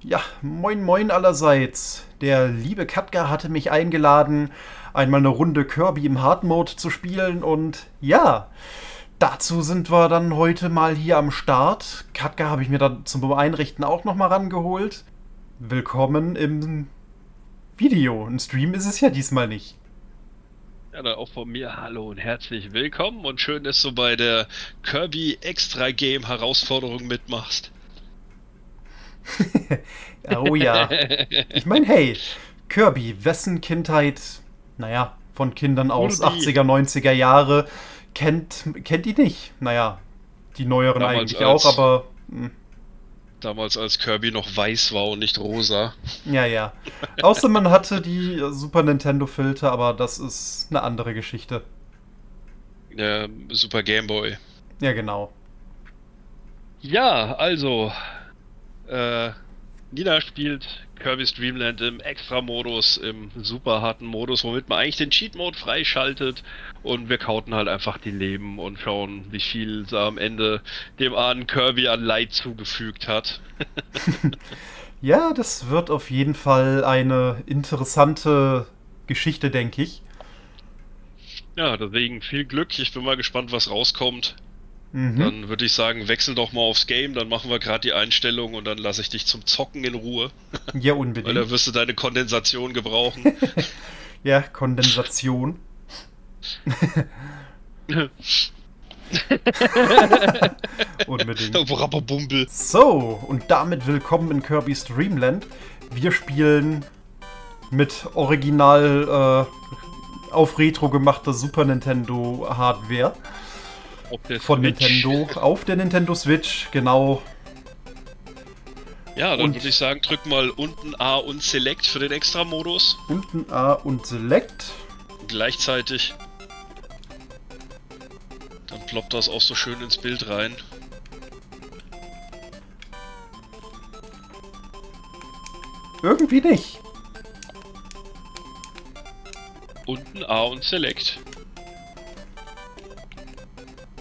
Ja, moin moin allerseits. Der liebe Katka hatte mich eingeladen, einmal eine Runde Kirby im Hard Mode zu spielen und ja, dazu sind wir dann heute mal hier am Start. Katka habe ich mir dann zum Einrichten auch nochmal rangeholt. Willkommen im Video. Ein Stream ist es ja diesmal nicht. Ja, dann auch von mir hallo und herzlich willkommen und schön, dass du bei der Kirby Extra Game Herausforderung mitmachst. oh ja. Ich meine, hey, Kirby, wessen Kindheit, naja, von Kindern aus 80er, 90er Jahre, kennt, kennt die nicht? Naja, die neueren Damals eigentlich auch, aber. Mh. Hm. Damals als Kirby noch weiß war und nicht rosa. Ja, ja. Außer man hatte die Super Nintendo-Filter, aber das ist eine andere Geschichte. Der Super Game Boy. Ja, genau. Ja, also, äh, Nina spielt Kirby's Dreamland im Extra-Modus, im super harten Modus, womit man eigentlich den Cheat-Mode freischaltet und wir kauten halt einfach die Leben und schauen, wie viel sie am Ende dem armen Kirby an Leid zugefügt hat. ja, das wird auf jeden Fall eine interessante Geschichte, denke ich. Ja, deswegen viel Glück. Ich bin mal gespannt, was rauskommt. Mhm. Dann würde ich sagen, wechsel doch mal aufs Game, dann machen wir gerade die Einstellung und dann lasse ich dich zum Zocken in Ruhe. Ja, unbedingt. Weil da wirst du deine Kondensation gebrauchen. ja, Kondensation. Unbedingt. So, und damit willkommen in Kirby's Dreamland. Wir spielen mit original äh, auf Retro gemachter Super Nintendo Hardware von Switch. Nintendo auf der Nintendo Switch, genau. Ja, dann würde ich sagen, drück mal unten A und Select für den Extra-Modus. Unten A und Select. Gleichzeitig. Dann ploppt das auch so schön ins Bild rein. Irgendwie nicht. Unten A und Select.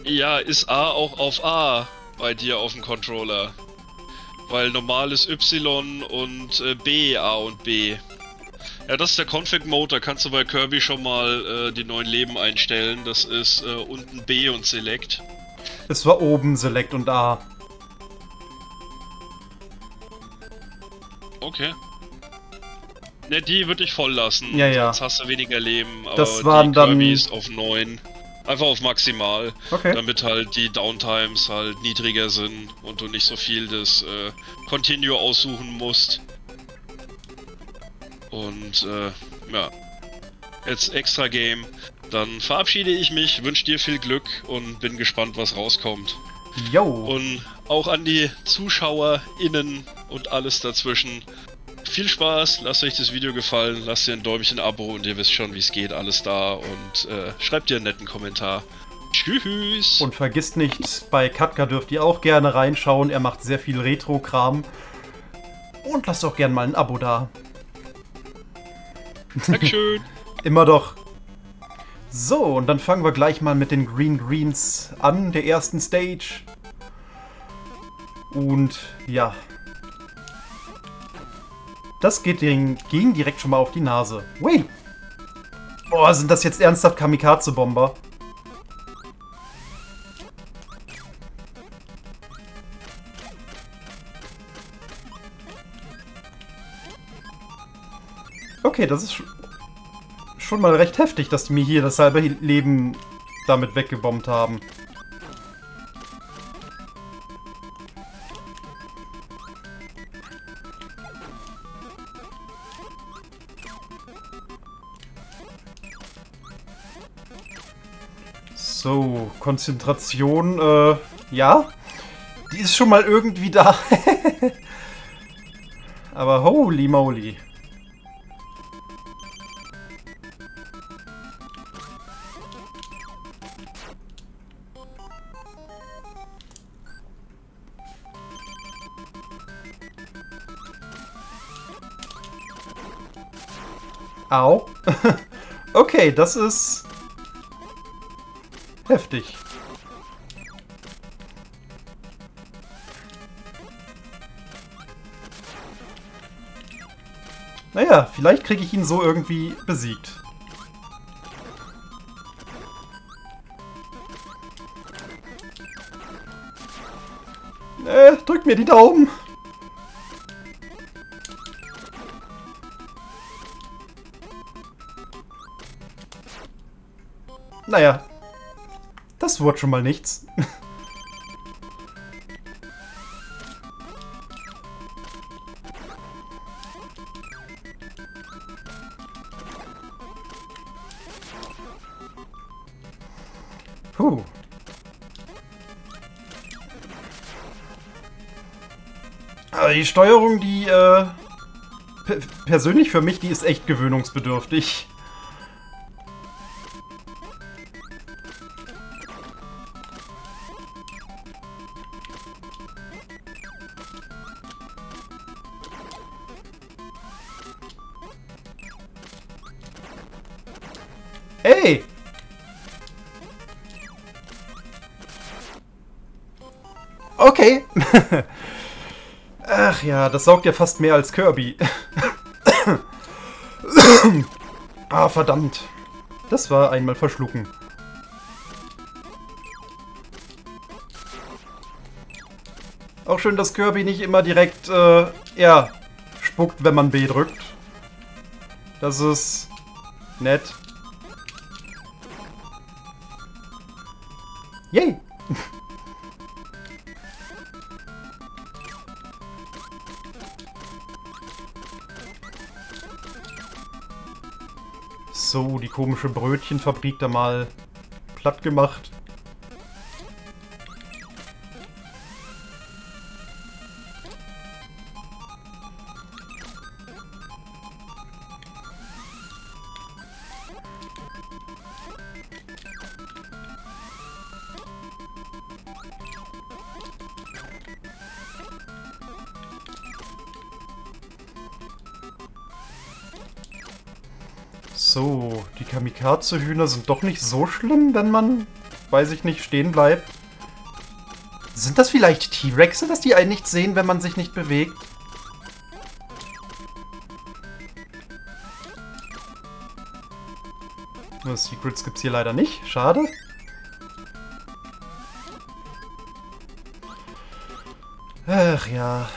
Ja, ist A auch auf A bei dir auf dem Controller? Weil normal ist Y und äh, B A und B. Ja, das ist der Config-Mode, da kannst du bei Kirby schon mal äh, die neuen Leben einstellen. Das ist äh, unten B und Select. Es war oben Select und A. Okay. Ne, die würde ich voll lassen. Ja, ja. Sonst hast du weniger Leben. Aber das waren die Kirbys dann... auf 9. Einfach auf maximal, okay. damit halt die Downtimes halt niedriger sind und du nicht so viel das äh, Continue aussuchen musst. Und äh, ja, jetzt extra Game. Dann verabschiede ich mich, wünsche dir viel Glück und bin gespannt, was rauskommt. Jo. Und auch an die ZuschauerInnen und alles dazwischen. Viel Spaß, lasst euch das Video gefallen, lasst ihr ein Däumchen Abo und ihr wisst schon, wie es geht, alles da und äh, schreibt ihr einen netten Kommentar. Tschüss! Und vergisst nicht, bei Katka dürft ihr auch gerne reinschauen, er macht sehr viel Retro-Kram. Und lasst auch gerne mal ein Abo da. Dankeschön! Immer doch. So, und dann fangen wir gleich mal mit den Green Greens an, der ersten Stage. Und ja, das geht den ging direkt schon mal auf die Nase. Wait! Boah, sind das jetzt ernsthaft Kamikaze-Bomber? Okay, das ist schon mal recht heftig, dass die mir hier das halbe Leben damit weggebombt haben. So, Konzentration, äh, ja. Die ist schon mal irgendwie da. Aber holy moly. Au. okay, das ist Heftig. Naja, vielleicht kriege ich ihn so irgendwie besiegt. Äh, drückt mir die Daumen. Wurde schon mal nichts. Puh. Aber die Steuerung, die, äh, persönlich für mich, die ist echt gewöhnungsbedürftig. Ja, das saugt ja fast mehr als Kirby. ah, verdammt. Das war einmal verschlucken. Auch schön, dass Kirby nicht immer direkt, äh, ja, spuckt, wenn man B drückt. Das ist nett. Komische Brötchenfabrik da mal platt gemacht. Die Kamikaze-Hühner sind doch nicht so schlimm, wenn man, weiß ich nicht, stehen bleibt. Sind das vielleicht T-Rexe, dass die einen nicht sehen, wenn man sich nicht bewegt? Nur Secrets gibt's hier leider nicht. Schade. Ach ja.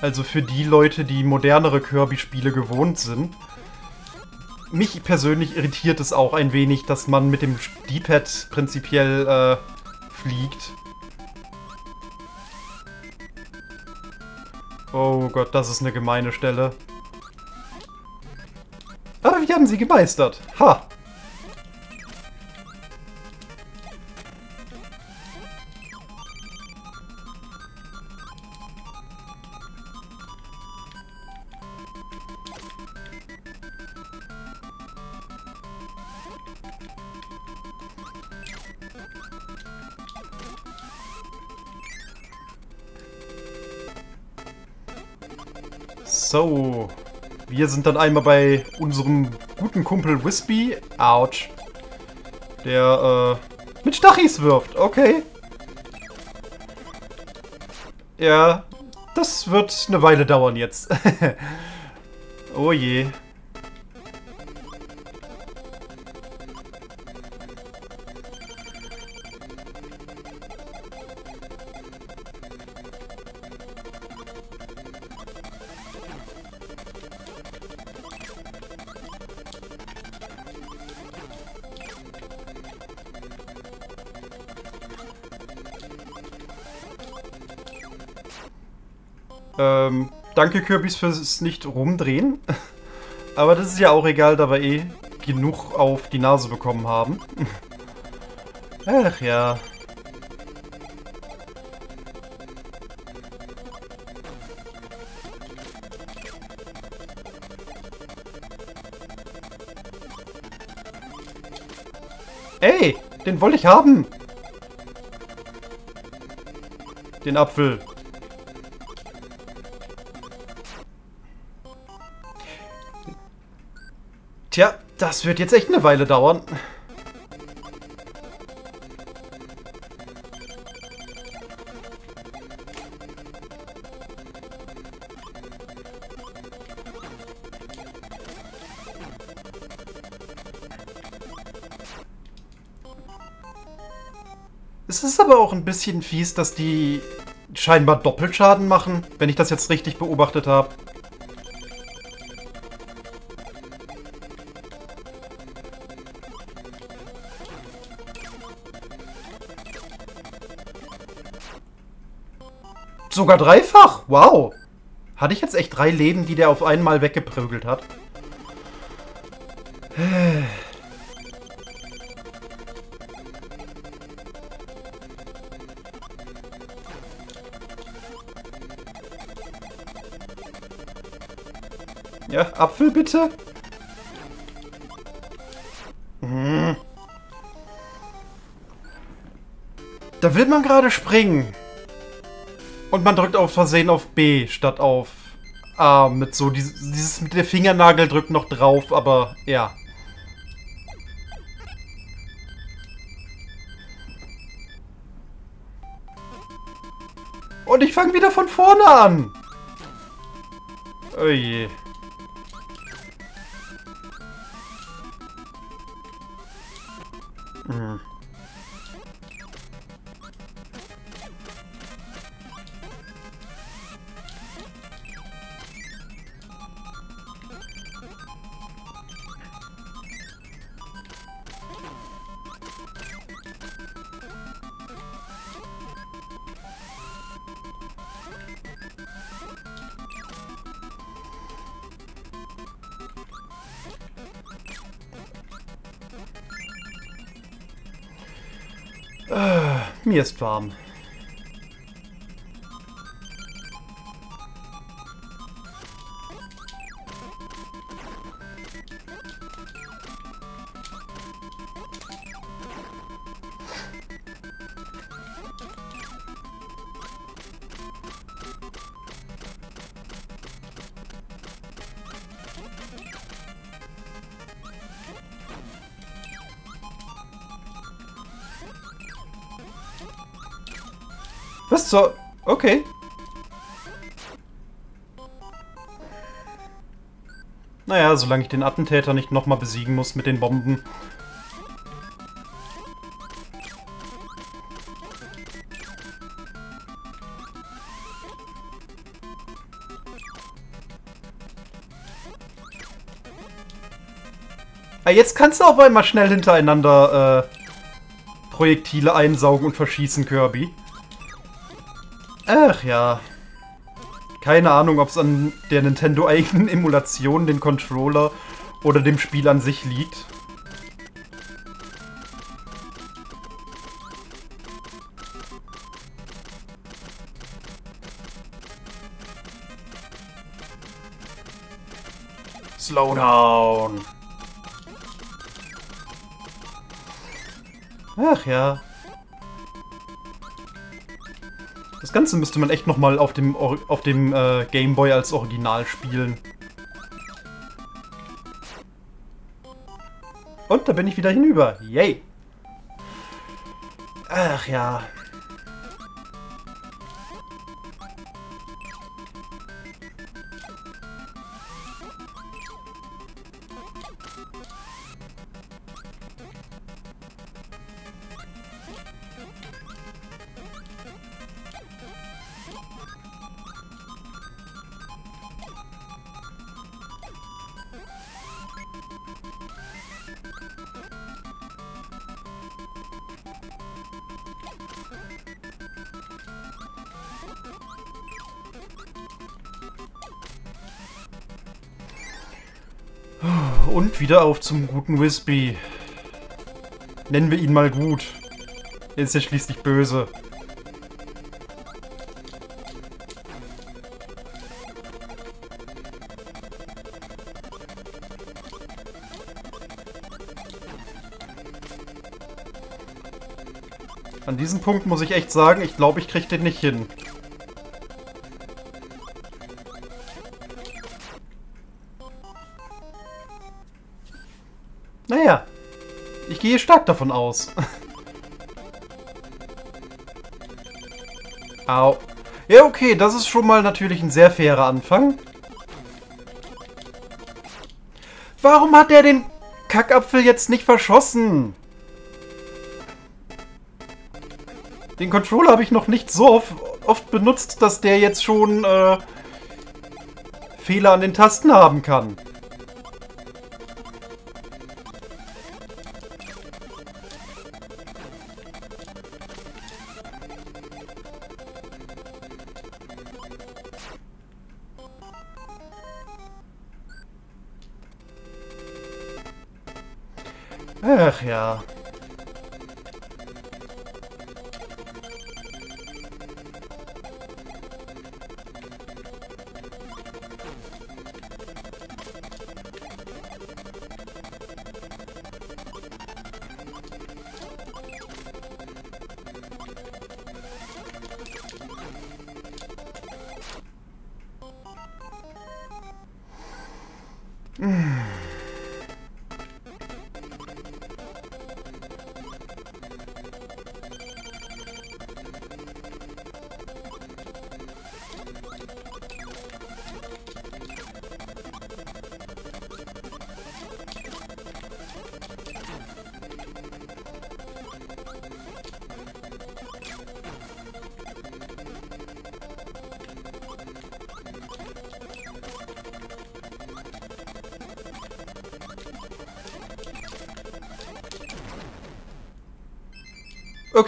Also für die Leute, die modernere Kirby-Spiele gewohnt sind. Mich persönlich irritiert es auch ein wenig, dass man mit dem D-Pad prinzipiell äh, fliegt. Oh Gott, das ist eine gemeine Stelle. Aber wir haben sie gemeistert. Ha! So, wir sind dann einmal bei unserem guten Kumpel Wispy. Autsch. Der, äh, mit Stachis wirft. Okay. Ja, das wird eine Weile dauern jetzt. oh je. Danke Kürbis fürs nicht rumdrehen. Aber das ist ja auch egal, da wir eh genug auf die Nase bekommen haben. Ach ja. Ey, den wollte ich haben. Den Apfel. Das wird jetzt echt eine Weile dauern. Es ist aber auch ein bisschen fies, dass die scheinbar Doppelschaden machen, wenn ich das jetzt richtig beobachtet habe. Sogar dreifach? Wow. Hatte ich jetzt echt drei Leben, die der auf einmal weggeprügelt hat? Ja, Apfel bitte. Hm. Da will man gerade springen. Und man drückt auf Versehen auf B statt auf A mit so dieses, dieses mit der Fingernagel drückt noch drauf, aber ja. Und ich fange wieder von vorne an. Oh je. Ist warm. Zur... Okay. Naja, solange ich den Attentäter nicht nochmal besiegen muss mit den Bomben. Ah, jetzt kannst du auf einmal schnell hintereinander äh, Projektile einsaugen und verschießen, Kirby. Ach ja. Keine Ahnung, ob es an der Nintendo-eigenen Emulation, den Controller oder dem Spiel an sich liegt. Slowdown. Ach ja. Das Ganze müsste man echt nochmal auf dem, auf dem äh, Gameboy als Original spielen. Und da bin ich wieder hinüber. Yay! Ach ja. Wieder auf zum guten Wispy. Nennen wir ihn mal gut. Er ist ja schließlich böse. An diesem Punkt muss ich echt sagen, ich glaube, ich kriege den nicht hin. gehe stark davon aus. Au. Ja, okay, das ist schon mal natürlich ein sehr fairer Anfang. Warum hat er den Kackapfel jetzt nicht verschossen? Den Controller habe ich noch nicht so oft, oft, benutzt, dass der jetzt schon äh, Fehler an den Tasten haben kann.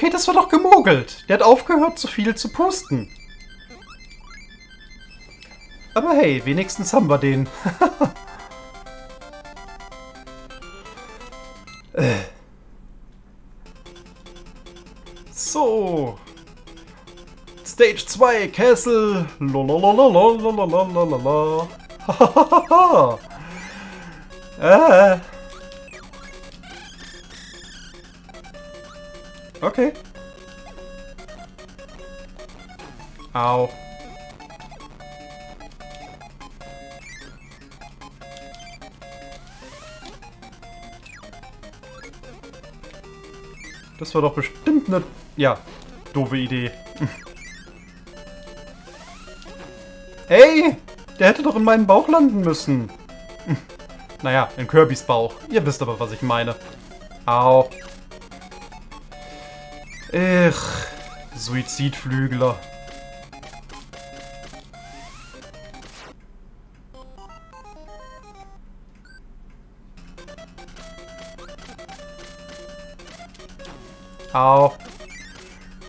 okay, das war doch gemogelt. Der hat aufgehört, zu viel zu pusten. Aber hey, wenigstens haben wir den. Äh. so. Stage 2, Castle. Lololololololololololol. Hahaha. äh. Okay. Au. Das war doch bestimmt eine, ja, doofe Idee. Ey, der hätte doch in meinem Bauch landen müssen. Naja, in Kirbys Bauch. Ihr wisst aber, was ich meine. Au. Ich. Suizidflügler. Au.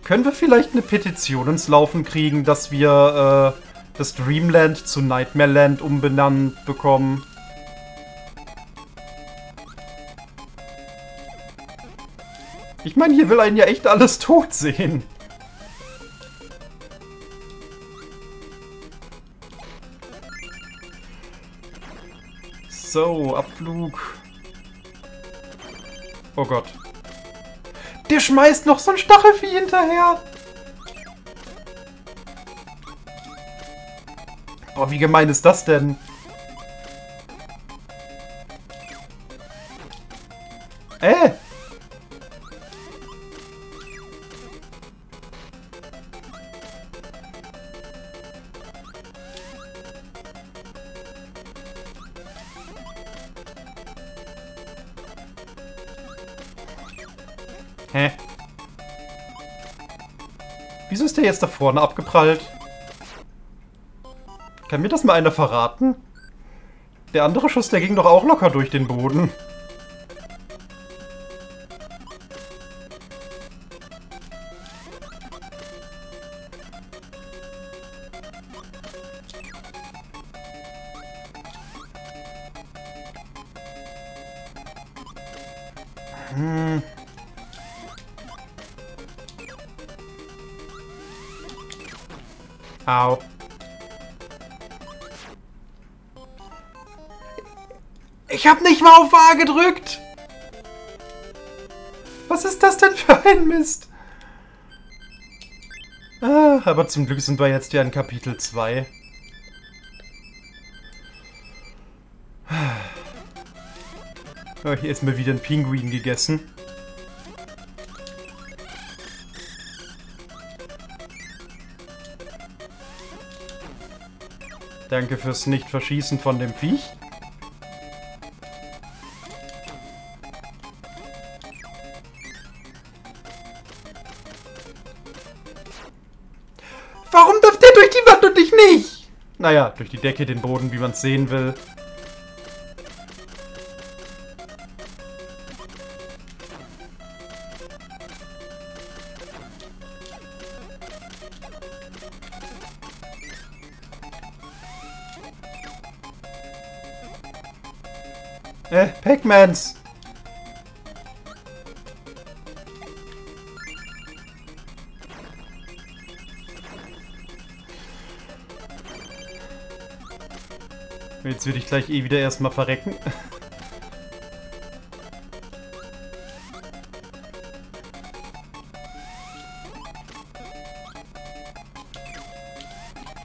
Können wir vielleicht eine Petition ins Laufen kriegen, dass wir äh, das Dreamland zu Nightmare Land umbenannt bekommen? Ich meine, hier will einen ja echt alles tot sehen. So, Abflug. Oh Gott. Der schmeißt noch so ein Stachelvieh hinterher. Boah, wie gemein ist das denn? Jetzt da vorne abgeprallt? Kann mir das mal einer verraten? Der andere Schuss, der ging doch auch locker durch den Boden. Hm. Au. Ich hab nicht mal auf A gedrückt. Was ist das denn für ein Mist? Ah, aber zum Glück sind wir jetzt ja in Kapitel 2. Oh, hier ist mir wieder ein Pinguin gegessen. Danke fürs Nicht-Verschießen von dem Viech. Warum darf der durch die Wand und ich nicht? Naja, durch die Decke, den Boden, wie man es sehen will. Pac-Mans! Jetzt würde ich gleich eh wieder erstmal verrecken.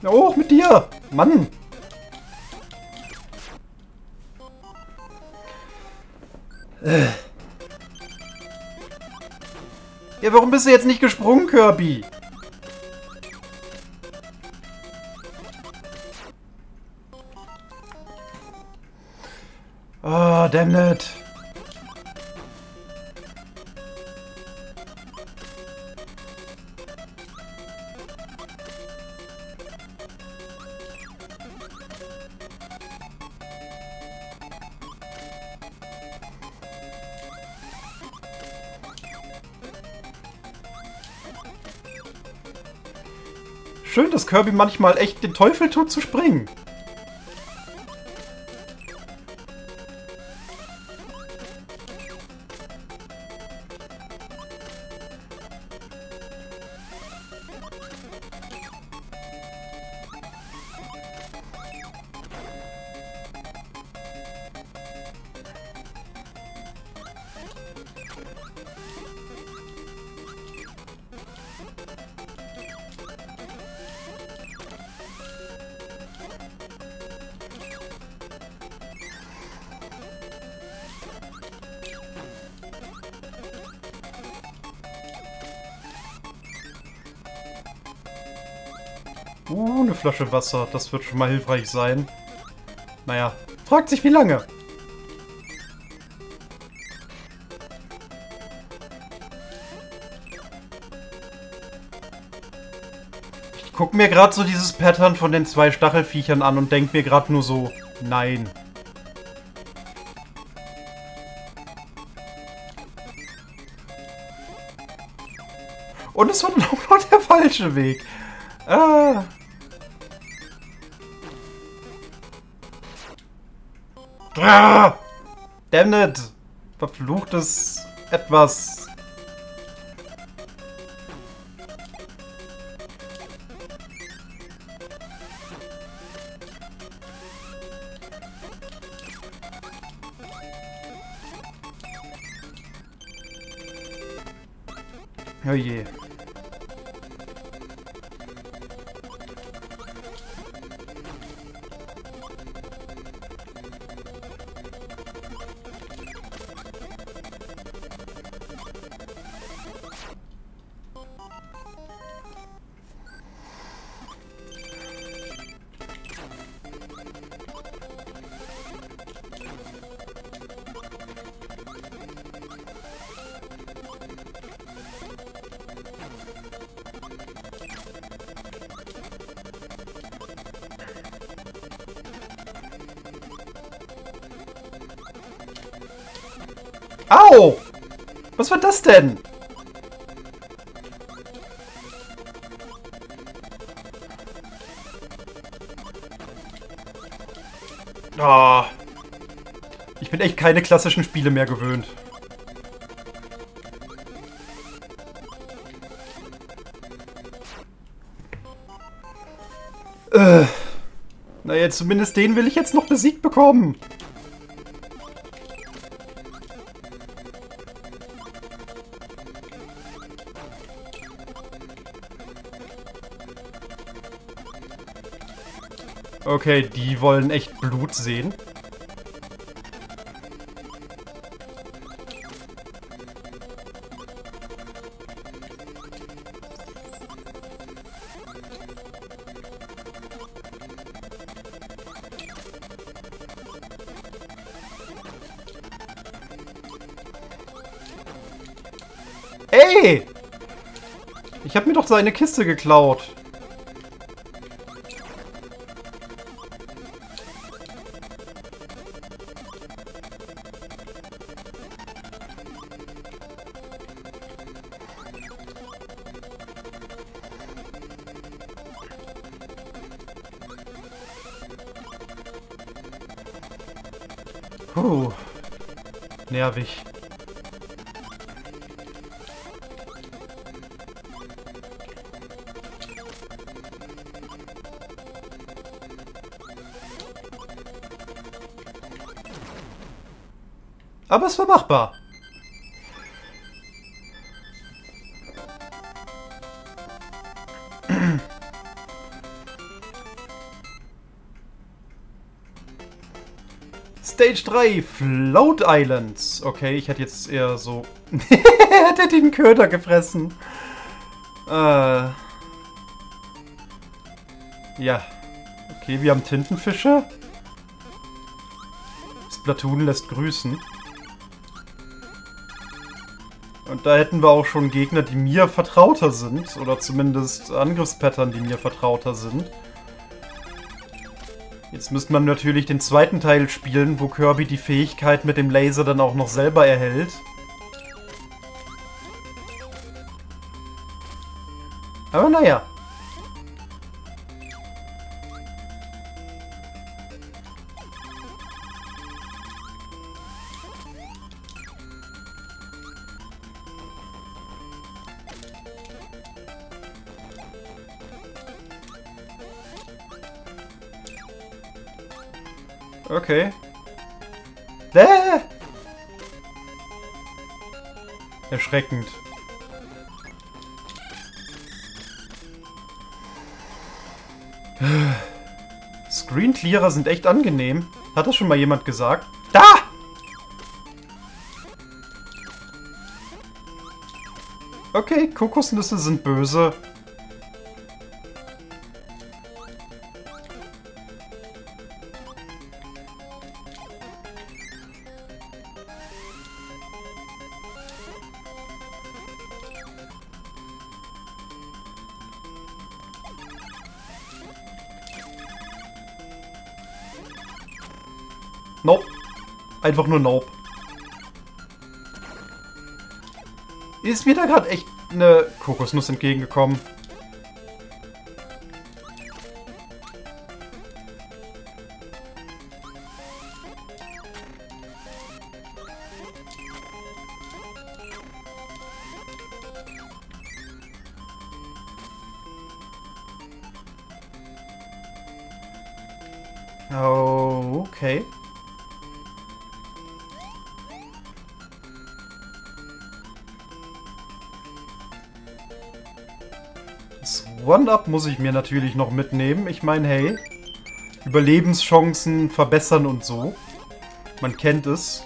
Hoch mit dir! Mann! Bist du jetzt nicht gesprungen, Kirby? Oh, damn it. Schön, dass Kirby manchmal echt den Teufel tut zu springen. Flasche Wasser. Das wird schon mal hilfreich sein. Naja, fragt sich wie lange. Ich gucke mir gerade so dieses Pattern von den zwei Stachelfiechern an und denke mir gerade nur so, nein. Und es war dann auch noch der falsche Weg. Ah. Ah! Damn it! Verfluchtes etwas. Oh je. Au! Was war das denn? Oh. Ich bin echt keine klassischen Spiele mehr gewöhnt. Äh. Naja, zumindest den will ich jetzt noch besiegt bekommen. Okay, die wollen echt Blut sehen. Ey! Ich habe mir doch seine Kiste geklaut. Nervig. Aber es war machbar. Stage 3, Float Islands. Okay, ich hätte jetzt eher so... hätte den Köder gefressen. Äh... Ja. Okay, wir haben Tintenfische. Splatoon lässt grüßen. Und da hätten wir auch schon Gegner, die mir vertrauter sind. Oder zumindest Angriffspattern, die mir vertrauter sind. Jetzt müsste man natürlich den zweiten Teil spielen, wo Kirby die Fähigkeit mit dem Laser dann auch noch selber erhält. Aber naja. Erschreckend. Screen Clearer sind echt angenehm. Hat das schon mal jemand gesagt? Da! Okay, Kokosnüsse sind böse. Einfach nur Nope. Ist mir da gerade echt eine Kokosnuss entgegengekommen. One-Up muss ich mir natürlich noch mitnehmen. Ich meine, hey, Überlebenschancen verbessern und so. Man kennt es.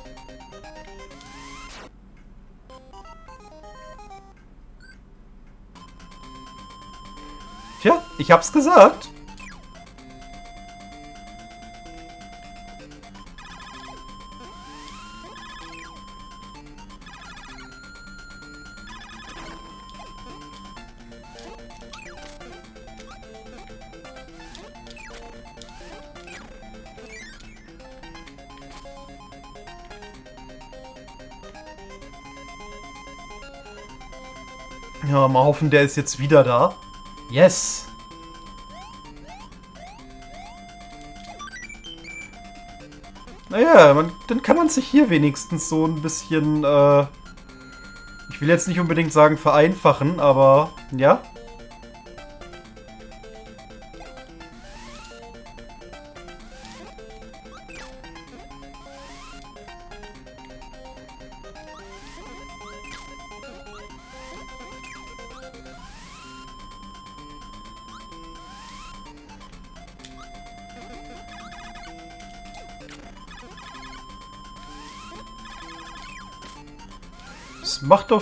Tja, ich hab's gesagt. Hoffen, der ist jetzt wieder da. Yes! Naja, man, dann kann man sich hier wenigstens so ein bisschen, äh, ich will jetzt nicht unbedingt sagen vereinfachen, aber ja.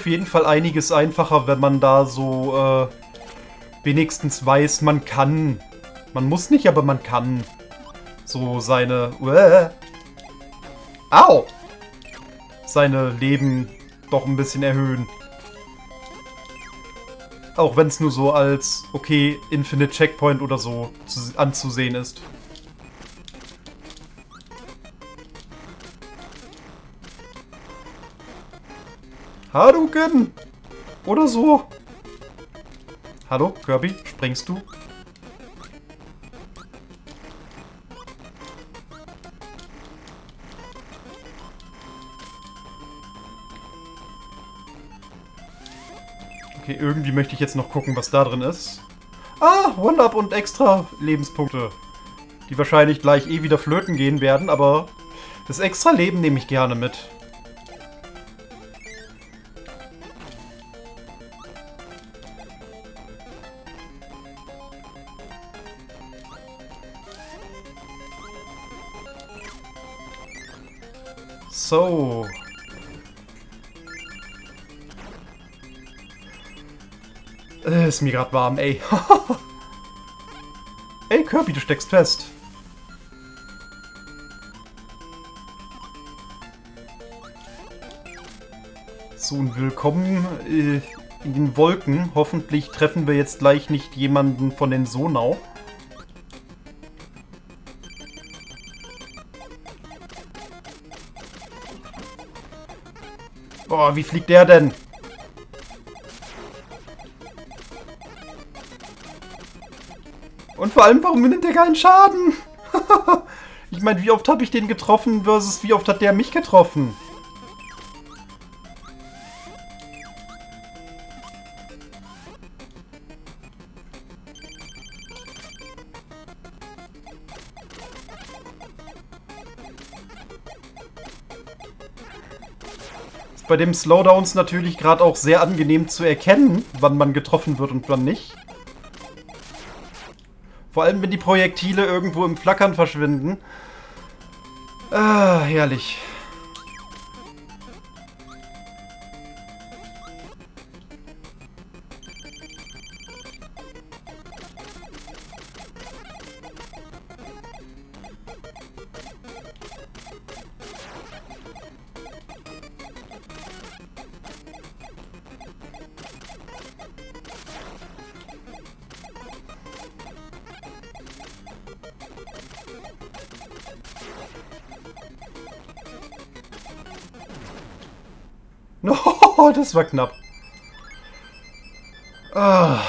Jeden Fall einiges einfacher, wenn man da so äh, wenigstens weiß, man kann. Man muss nicht, aber man kann. So seine... Uäh, au! Seine Leben doch ein bisschen erhöhen. Auch wenn es nur so als, okay, Infinite Checkpoint oder so zu, anzusehen ist. Hadouken! Oder so. Hallo, Kirby, springst du? Okay, irgendwie möchte ich jetzt noch gucken, was da drin ist. Ah, One-Up und extra Lebenspunkte. Die wahrscheinlich gleich eh wieder flöten gehen werden, aber das extra Leben nehme ich gerne mit. So. Ist mir gerade warm, ey. ey, Kirby, du steckst fest. So, und willkommen äh, in den Wolken. Hoffentlich treffen wir jetzt gleich nicht jemanden von den Sonau. Boah, wie fliegt der denn? Und vor allem, warum nimmt der keinen Schaden? ich meine, wie oft habe ich den getroffen versus wie oft hat der mich getroffen? Bei dem Slowdowns natürlich gerade auch sehr angenehm zu erkennen, wann man getroffen wird und wann nicht. Vor allem, wenn die Projektile irgendwo im Flackern verschwinden. Ah, herrlich. Das war knapp. Ah.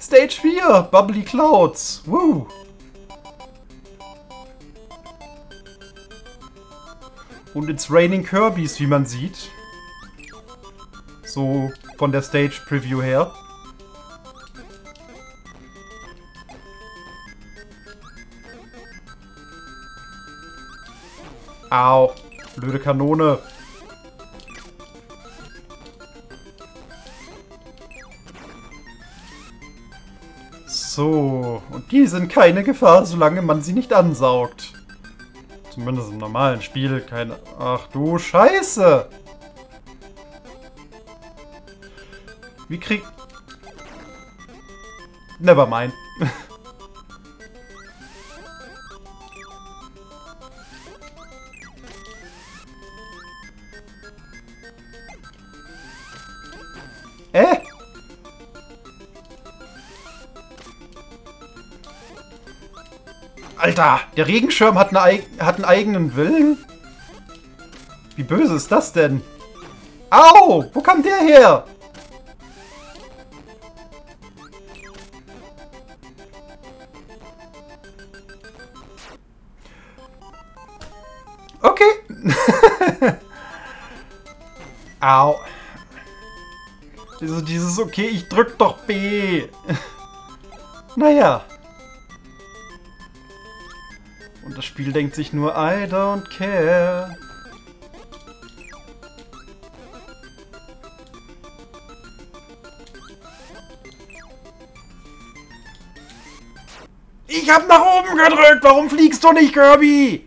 Stage 4, Bubbly Clouds. Woo. Und it's raining Kirbys, wie man sieht. So von der Stage Preview her. Au. Blöde Kanone. So. Und die sind keine Gefahr, solange man sie nicht ansaugt. Zumindest im normalen Spiel keine... Ach du Scheiße! Wie krieg... Nevermind. Alter, der Regenschirm hat, eine, hat einen eigenen Willen? Wie böse ist das denn? Au! Wo kam der her? Okay. Au. Also dieses, okay, ich drück doch B. naja. Das Spiel denkt sich nur, I don't care. Ich hab nach oben gedrückt, warum fliegst du nicht, Kirby?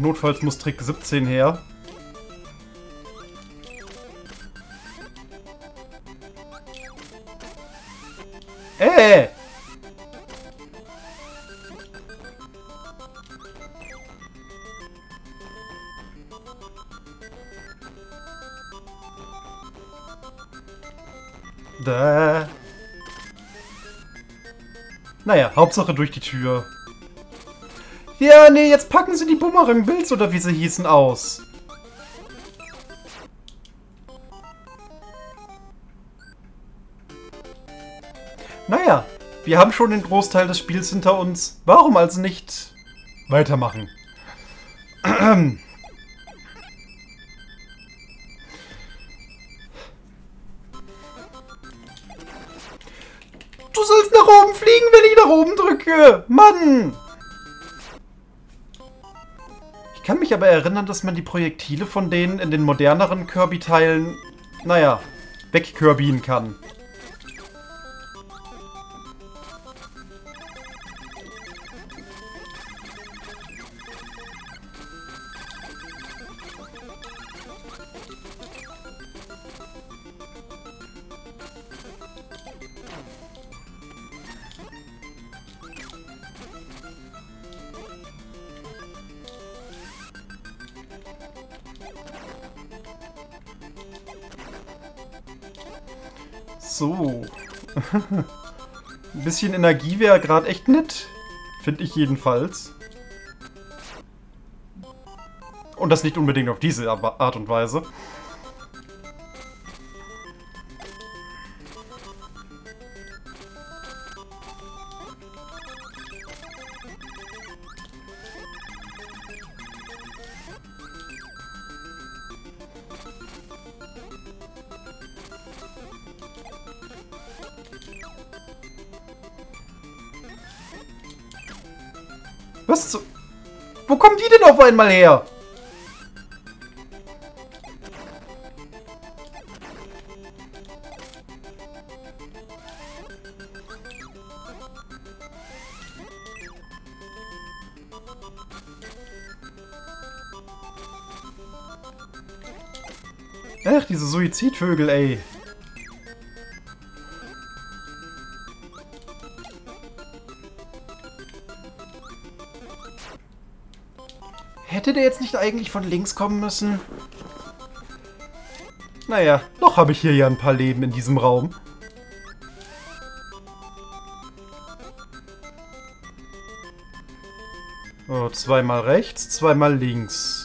Doch notfalls muss Trick 17 her. Äh! Da. Naja, Hauptsache durch die Tür. Ja, nee, jetzt packen sie die Bumerang-Bills oder wie sie hießen aus. Naja, wir haben schon den Großteil des Spiels hinter uns. Warum also nicht weitermachen? Du sollst nach oben fliegen, wenn ich nach oben drücke. Mann! Ich kann mich aber erinnern, dass man die Projektile von denen in den moderneren Kirby-Teilen, naja, wegkirbien kann. Ein bisschen Energie wäre gerade echt nett. Finde ich jedenfalls. Und das nicht unbedingt auf diese Art und Weise. Einmal her? Ach, diese Suizidvögel, ey. Hätte der jetzt nicht eigentlich von links kommen müssen? Naja, noch habe ich hier ja ein paar Leben in diesem Raum. Oh, zweimal rechts, zweimal links.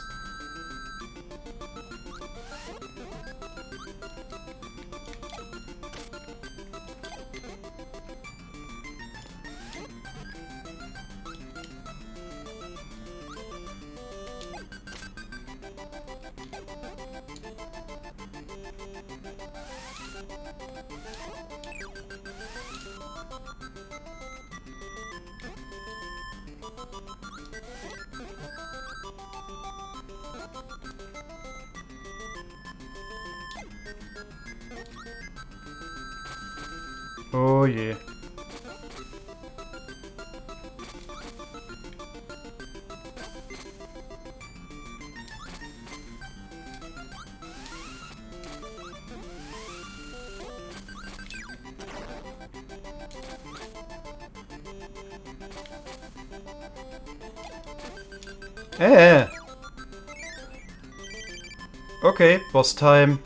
Boss Time.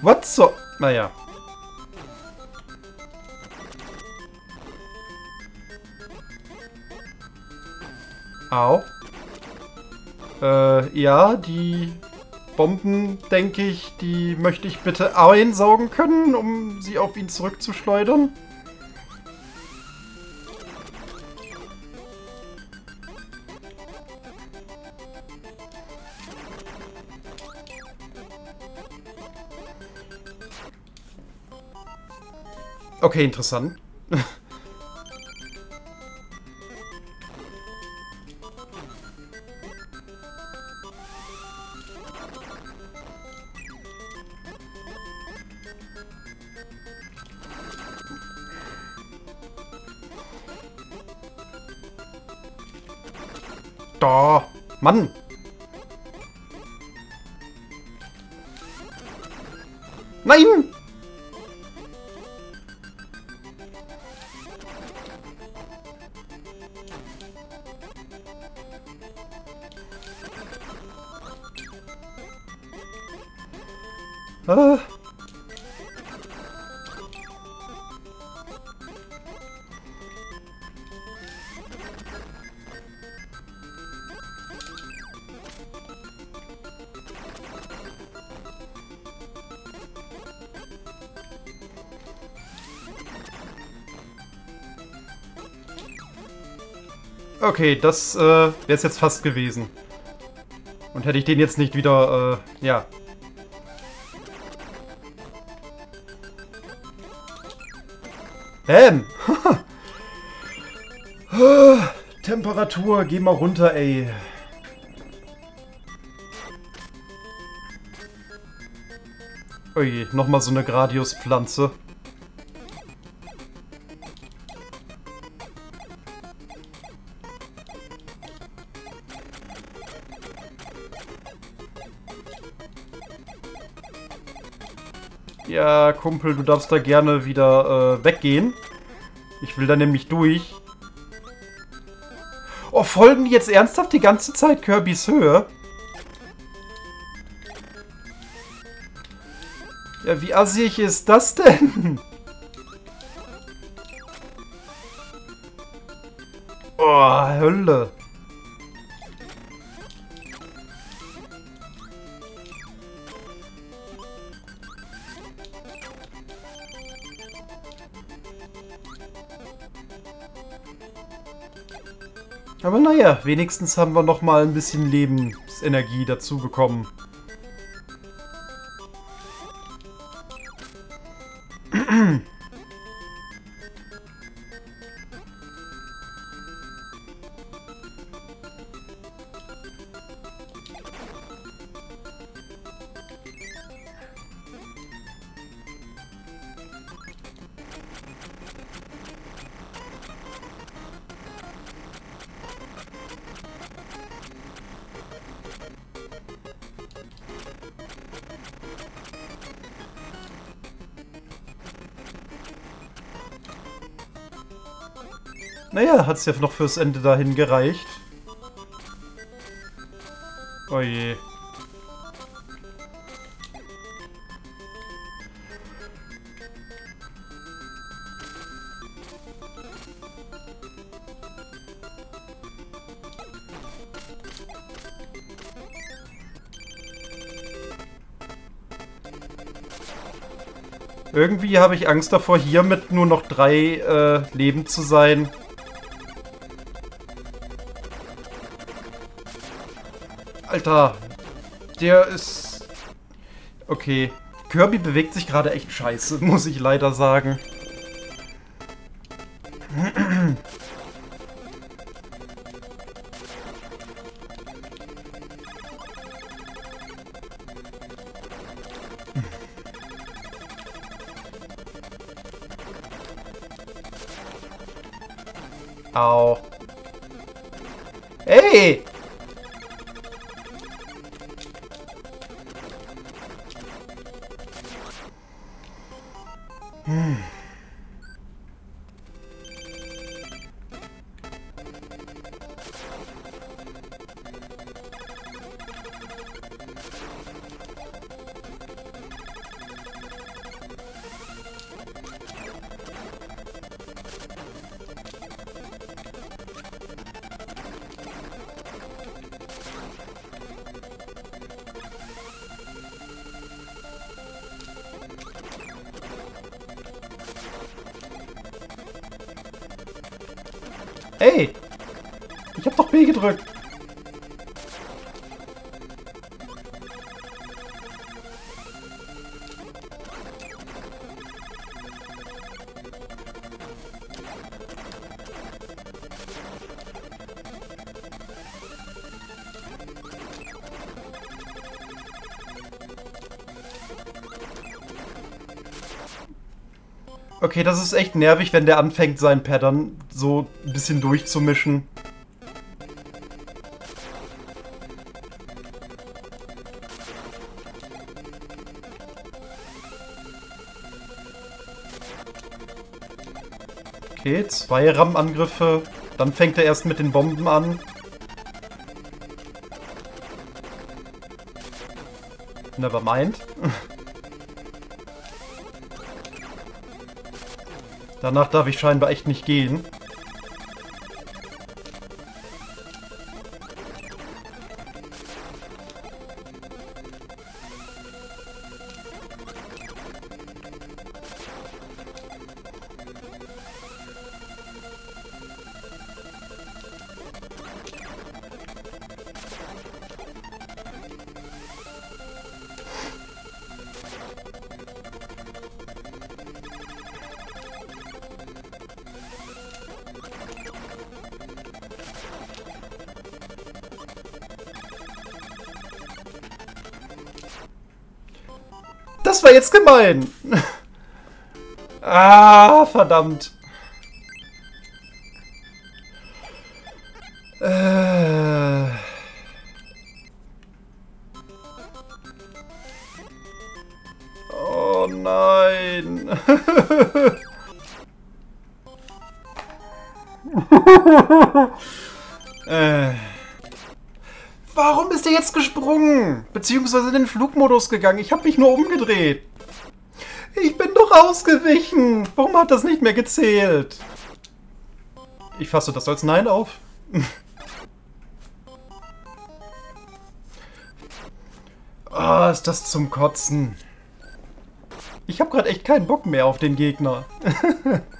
What so? Naja. Au. Äh, ja, die Bomben, denke ich, die möchte ich bitte einsaugen können, um sie auf ihn zurückzuschleudern. Okay, interessant. Da. Mann! Nein! Okay, das äh, wäre es jetzt fast gewesen. Und hätte ich den jetzt nicht wieder, äh, ja. Ähm. Temperatur, geh mal runter, ey. Oje, nochmal so eine Gradiuspflanze. Ja, Kumpel, du darfst da gerne wieder äh, weggehen. Ich will da nämlich durch. Oh, folgen die jetzt ernsthaft die ganze Zeit Kirbys Höhe? Ja, wie assig ist das denn? Oh, Hölle. Aber naja, wenigstens haben wir noch mal ein bisschen Lebensenergie dazu bekommen. Naja, hat es ja noch fürs Ende dahin gereicht. Oh. Irgendwie habe ich Angst davor, hier mit nur noch drei äh, Leben zu sein. Alter, der ist... Okay. Kirby bewegt sich gerade echt scheiße, muss ich leider sagen. Ich hab doch B gedrückt. Okay, das ist echt nervig, wenn der anfängt, sein Pattern so ein bisschen durchzumischen. Okay, zwei RAM-Angriffe. Dann fängt er erst mit den Bomben an. Never mind. Danach darf ich scheinbar echt nicht gehen. Jetzt gemein. ah, verdammt. Äh. Oh nein. äh. Warum ist er jetzt gesprungen? Beziehungsweise in den Flugmodus gegangen. Ich habe mich nur umgedreht. Ausgewichen. Warum hat das nicht mehr gezählt? Ich fasse das als Nein auf. Ah, oh, ist das zum Kotzen. Ich habe gerade echt keinen Bock mehr auf den Gegner.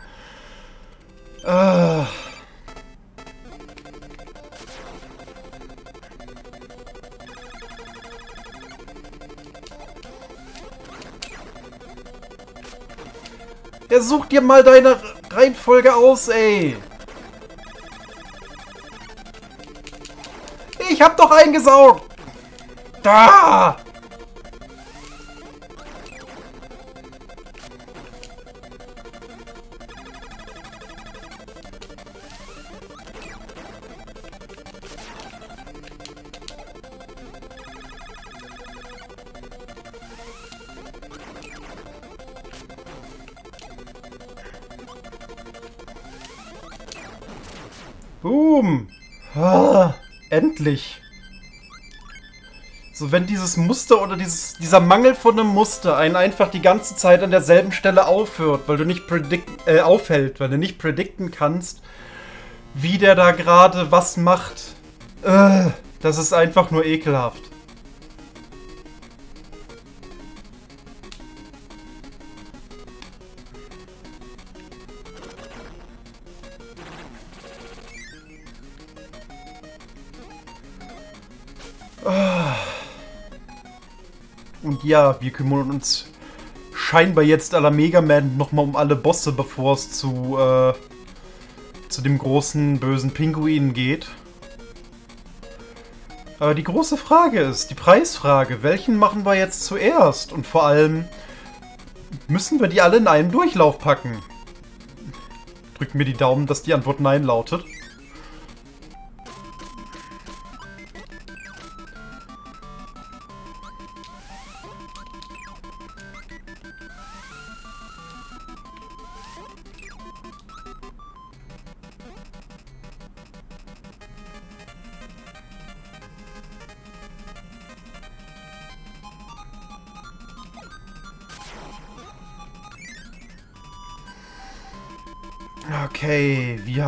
such dir mal deine Reihenfolge aus, ey. Ich hab doch eingesaugt. Da! Endlich! So, wenn dieses Muster oder dieses, dieser Mangel von einem Muster einen einfach die ganze Zeit an derselben Stelle aufhört, weil du nicht predict, äh, aufhält, weil du nicht predikten kannst, wie der da gerade was macht. Äh, das ist einfach nur ekelhaft. Ja, wir kümmern uns scheinbar jetzt aller Mega Man nochmal um alle Bosse, bevor es zu, äh, zu dem großen bösen Pinguin geht. Aber die große Frage ist, die Preisfrage, welchen machen wir jetzt zuerst? Und vor allem, müssen wir die alle in einen Durchlauf packen? Drückt mir die Daumen, dass die Antwort Nein lautet.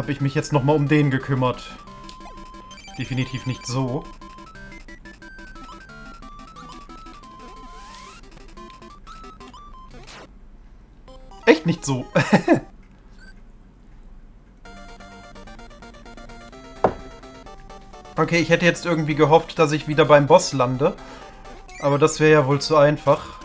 Habe ich mich jetzt nochmal um den gekümmert? Definitiv nicht so. Echt nicht so. okay, ich hätte jetzt irgendwie gehofft, dass ich wieder beim Boss lande. Aber das wäre ja wohl zu einfach.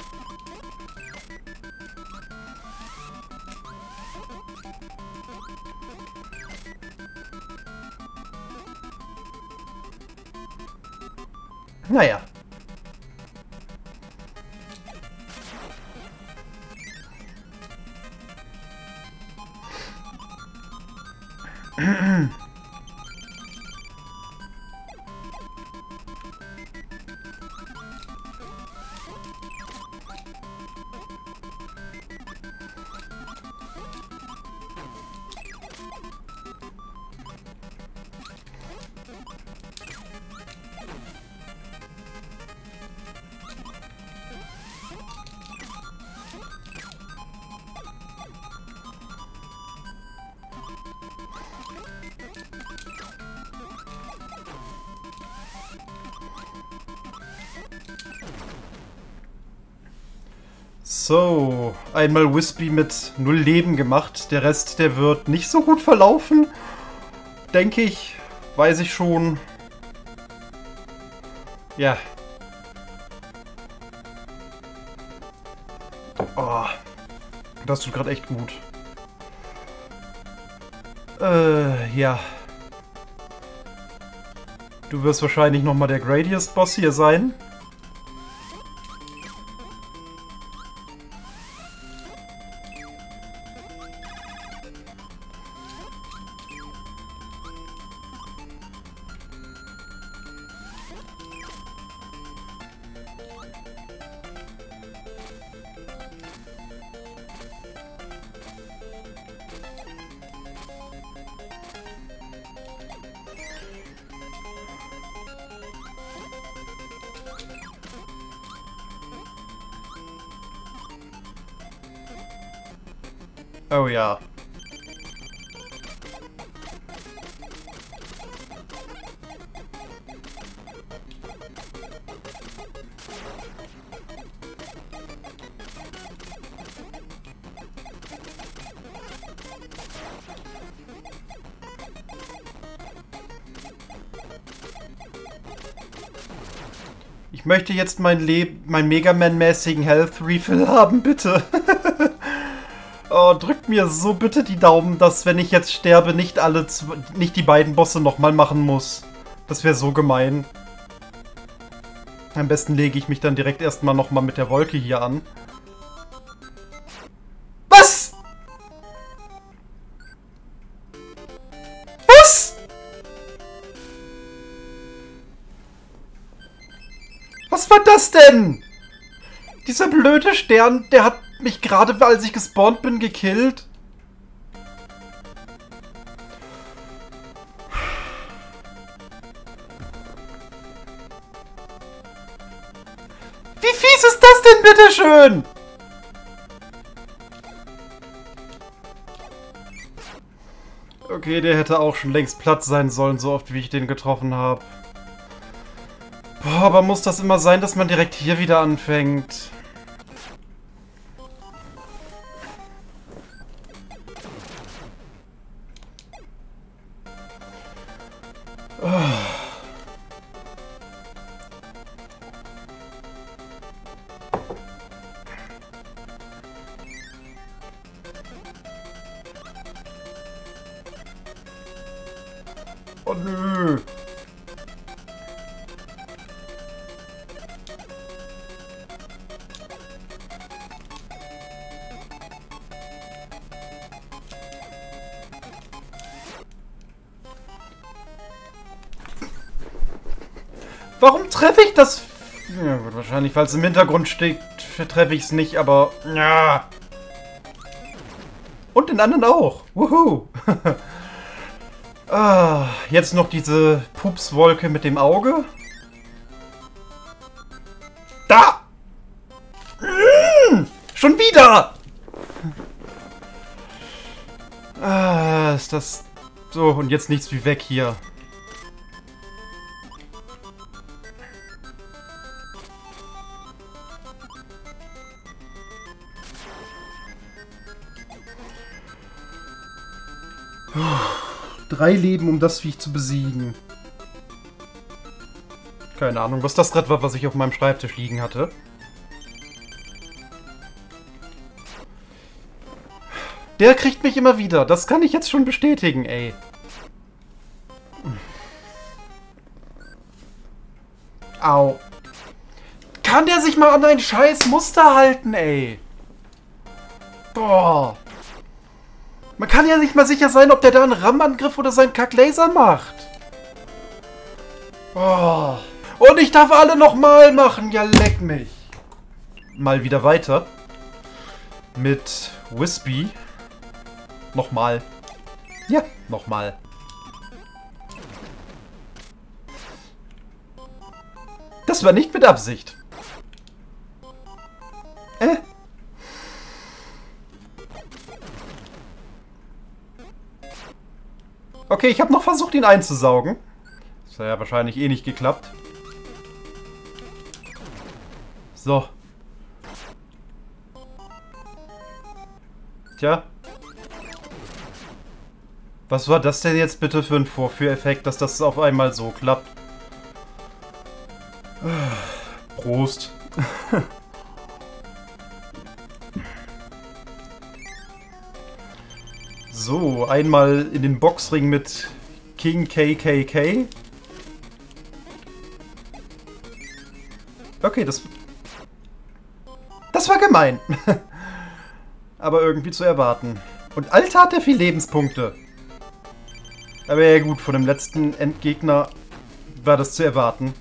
So, einmal Wispy mit null Leben gemacht. Der Rest, der wird nicht so gut verlaufen. Denke ich. Weiß ich schon. Ja. Oh, das tut gerade echt gut. Äh, ja. Du wirst wahrscheinlich nochmal der Gradius-Boss hier sein. Möchte jetzt mein Leben, mein Mega Man-mäßigen Health Refill haben, bitte. Oh, drückt mir so bitte die Daumen, dass wenn ich jetzt sterbe, nicht alle, nicht die beiden Bosse nochmal machen muss. Das wäre so gemein. Am besten lege ich mich dann direkt erstmal nochmal mit der Wolke hier an. Das denn? Dieser blöde Stern, der hat mich gerade, als ich gespawnt bin, gekillt? Wie fies ist das denn, bitteschön? Okay, der hätte auch schon längst Platz sein sollen, so oft wie ich den getroffen habe. Aber muss das immer sein, dass man direkt hier wieder anfängt? Das? Ja, gut, wahrscheinlich, weil es im Hintergrund steht, treffe ich es nicht, aber... Ja. Und den anderen auch. Wuhu. Ah, jetzt noch diese Pupswolke mit dem Auge. Da! Mmh, schon wieder! Ah, ist das... So, und jetzt nichts wie weg hier. Drei Leben, um das Viech zu besiegen. Keine Ahnung, was das gerade war, was ich auf meinem Schreibtisch liegen hatte. Der kriegt mich immer wieder. Das kann ich jetzt schon bestätigen, ey. Au. Kann der sich mal an ein scheiß Muster halten, ey? Boah. Man kann ja nicht mal sicher sein, ob der da einen RAM-Angriff oder seinen Kack-Laser macht. Oh. Und ich darf alle nochmal machen. Ja, leck mich. Mal wieder weiter. Mit Wispy. Nochmal. Ja, nochmal. Das war nicht mit Absicht. Äh? Okay, ich habe noch versucht, ihn einzusaugen. Das hat ja wahrscheinlich eh nicht geklappt. Tja. Was war das denn jetzt bitte für ein Vorführeffekt, dass das auf einmal so klappt? Prost. so, einmal in den Boxring mit King KKK. Okay, das... Das war gemein. Aber irgendwie zu erwarten. Und Alter hat er viel Lebenspunkte. Aber ja gut, von dem letzten Endgegner war das zu erwarten.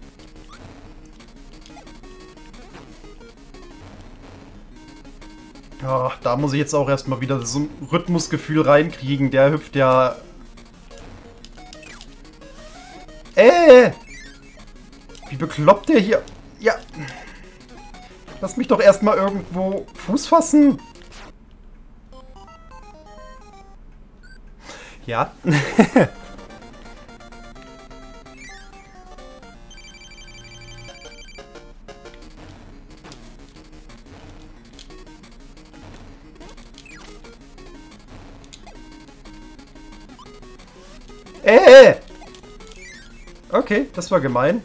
Ja, da muss ich jetzt auch erstmal wieder so ein Rhythmusgefühl reinkriegen. Der hüpft ja... Äh! Wie bekloppt der hier... Ja. Lass mich doch erstmal irgendwo Fuß fassen. Ja. äh! Okay, das war gemein.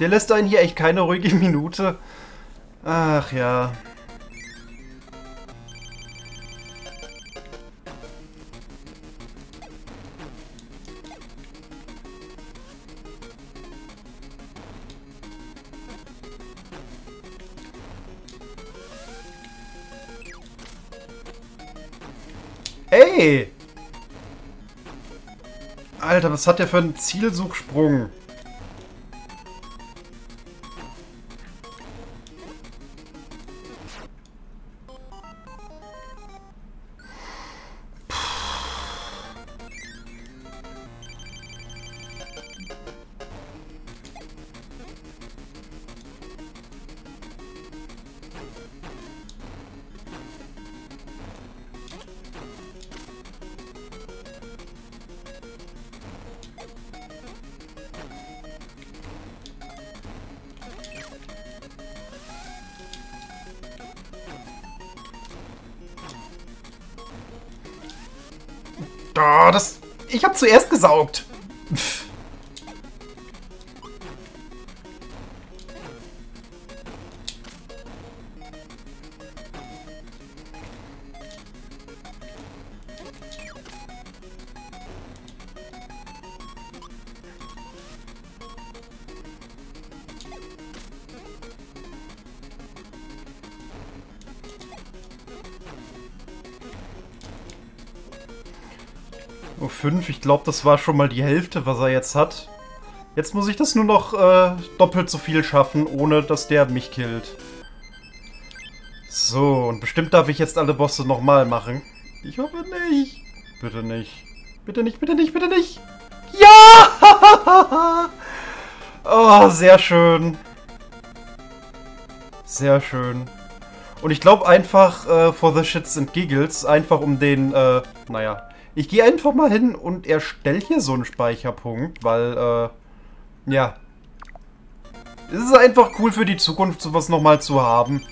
Der lässt einen hier echt keine ruhige Minute. Ach ja. Alter, was hat der für einen Zielsuchsprung? Hab 5. Ich glaube, das war schon mal die Hälfte, was er jetzt hat. Jetzt muss ich das nur noch äh, doppelt so viel schaffen, ohne dass der mich killt. So, und bestimmt darf ich jetzt alle Bosse nochmal machen. Ich hoffe nicht. Bitte nicht. Bitte nicht, bitte nicht, bitte nicht. Ja! oh, sehr schön. Sehr schön. Und ich glaube einfach äh, for the shits and giggles, einfach um den, äh, naja, ich gehe einfach mal hin und erstelle hier so einen Speicherpunkt, weil, äh, ja. Es ist einfach cool für die Zukunft, sowas nochmal zu haben.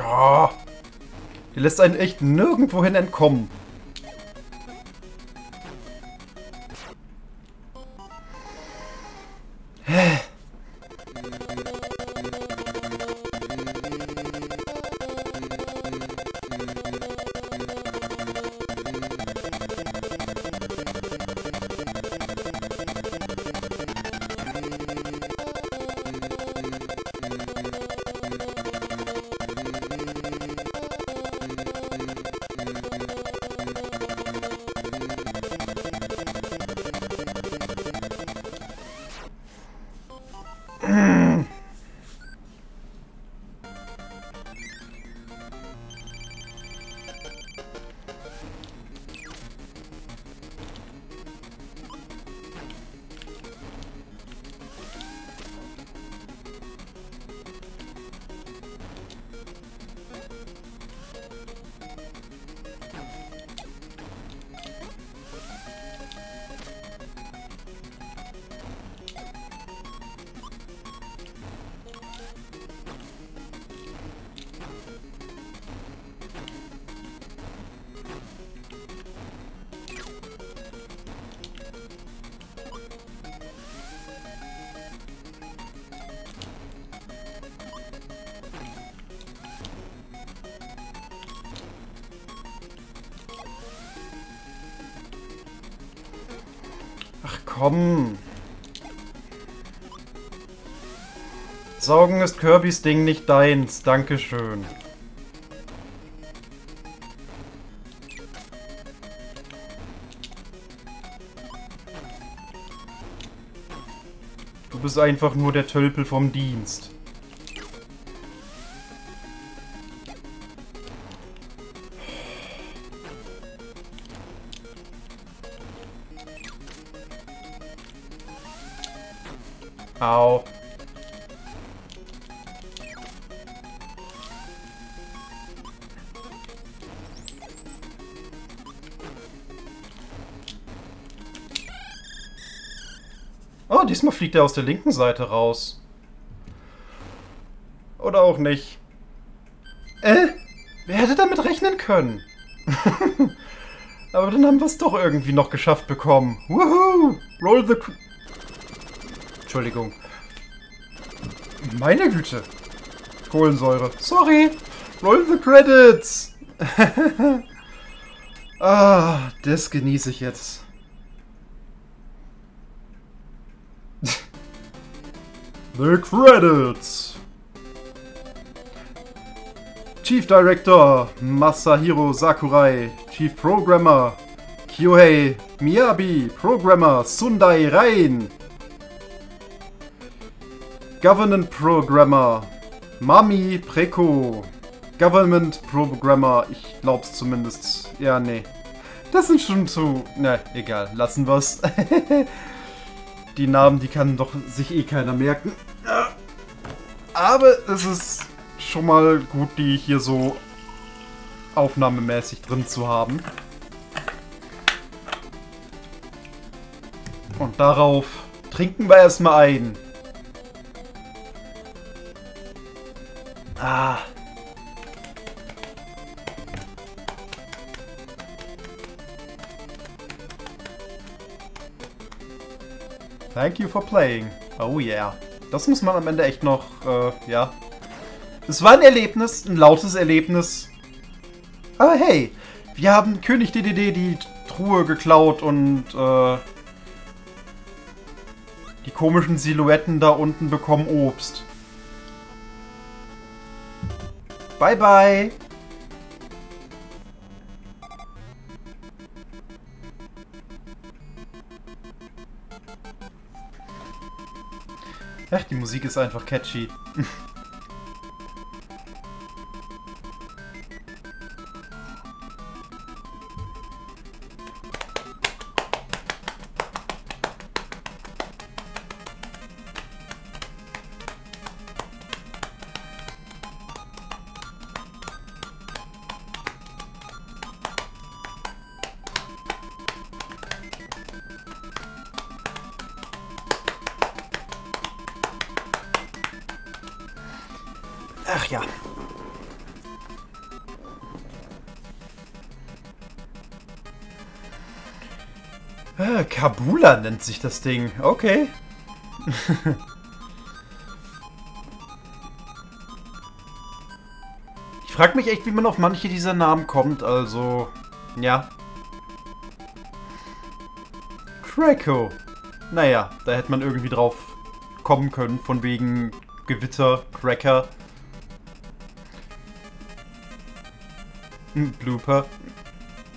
Oh, die lässt einen echt nirgendwohin entkommen. Komm. Saugen ist Kirbys Ding nicht deins. Dankeschön. Du bist einfach nur der Tölpel vom Dienst. Fliegt er aus der linken Seite raus. Oder auch nicht. Äh? Wer hätte damit rechnen können? Aber dann haben wir es doch irgendwie noch geschafft bekommen. Woohoo! Roll the... Entschuldigung. Meine Güte. Kohlensäure. Sorry. Roll the credits. ah, das genieße ich jetzt. The credits. Chief Director Masahiro Sakurai, Chief Programmer Kyohei Miyabi, Programmer Sundai Rain, Government Programmer. Mami Preko. Government Programmer. Ich glaub's zumindest. Ja, nee. Das sind schon zu... Ne, egal. Lassen wir's. die Namen, die kann doch sich eh keiner merken. Aber es ist schon mal gut, die hier so aufnahmemäßig drin zu haben. Und darauf trinken wir erstmal ein. Ah. Thank you for playing. Oh yeah. Das muss man am Ende echt noch, äh, ja. Es war ein Erlebnis, ein lautes Erlebnis. Aber hey, wir haben König DDD die Truhe geklaut und, äh, die komischen Silhouetten da unten bekommen Obst. Bye, bye. Musik ist einfach catchy. Kabula nennt sich das Ding. Okay. ich frage mich echt, wie man auf manche dieser Namen kommt. Also, ja. Krakow. Naja, da hätte man irgendwie drauf kommen können, von wegen Gewitter, Cracker. Blooper.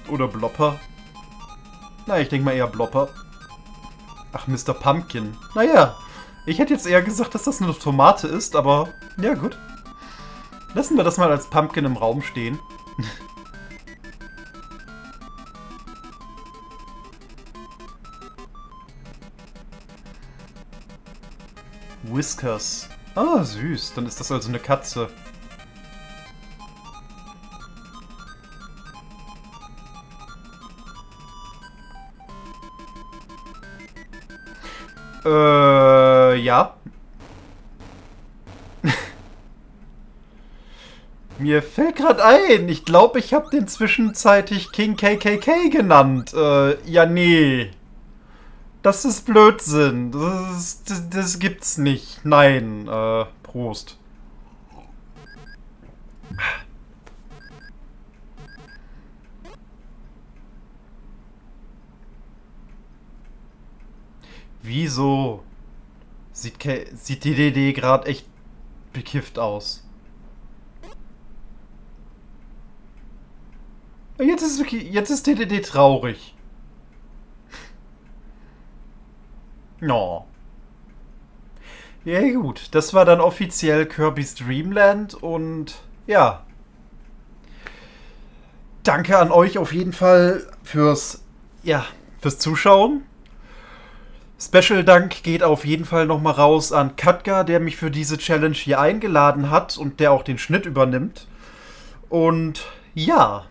Oder Blopper. Na, ich denke mal eher Blopper. Ach, Mr. Pumpkin. Naja, ich hätte jetzt eher gesagt, dass das eine Tomate ist, aber ja gut. Lassen wir das mal als Pumpkin im Raum stehen. Whiskers. Ah, süß. Dann ist das also eine Katze. Äh, ja. Mir fällt gerade ein, ich glaube, ich habe den zwischenzeitig King KKK genannt. Äh, ja, nee. Das ist Blödsinn. Das, das, das gibt's nicht. Nein, äh, Prost. Wieso sieht, Ke sieht die DD gerade echt bekifft aus? Jetzt ist, jetzt ist DDD traurig. No. Ja gut, das war dann offiziell Kirby's Dreamland und ja. Danke an euch auf jeden Fall fürs ja, fürs Zuschauen. Special Dank geht auf jeden Fall nochmal raus an Katka, der mich für diese Challenge hier eingeladen hat und der auch den Schnitt übernimmt. Und ja,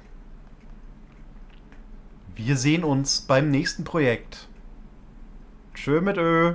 wir sehen uns beim nächsten Projekt. Tschö mit Ö.